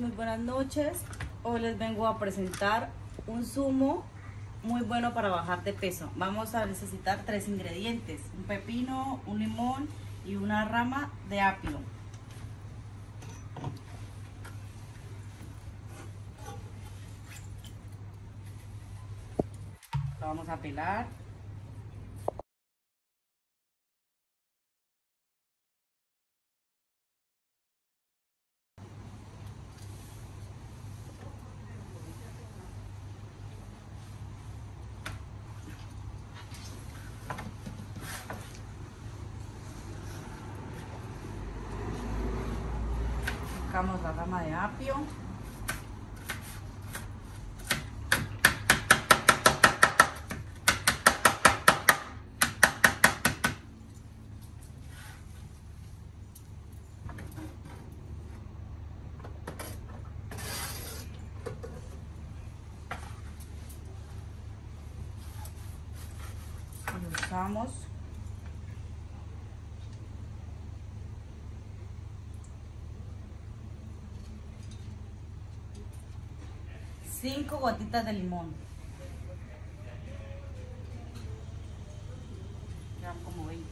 muy buenas noches. Hoy les vengo a presentar un zumo muy bueno para bajar de peso. Vamos a necesitar tres ingredientes, un pepino, un limón y una rama de apio. Lo vamos a pelar. Sacamos la rama de apio. Usamos cinco gotitas de limón. Como 20.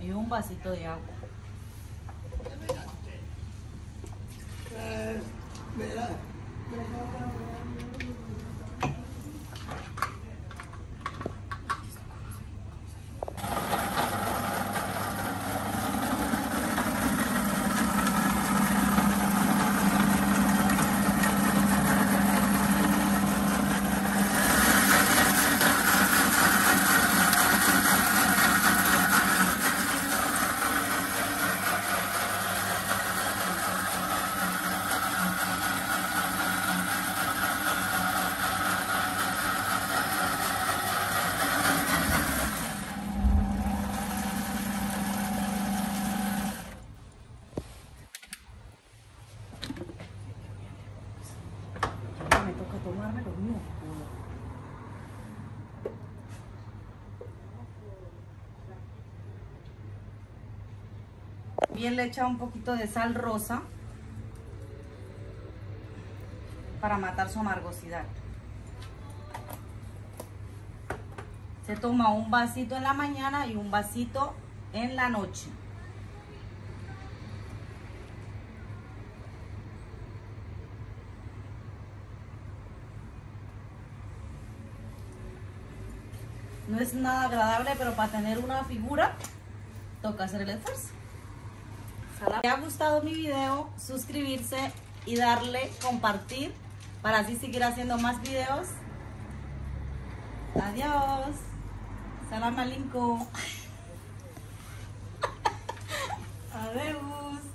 Y un vasito de agua. Ya me toca tomarme lo mío. Bien le echa un poquito de sal rosa para matar su amargosidad. Se toma un vasito en la mañana y un vasito en la noche. No es nada agradable, pero para tener una figura toca hacer el esfuerzo. Si les ha gustado mi video, suscribirse y darle compartir para así seguir haciendo más videos. Adiós. Salam alaikum. Adiós.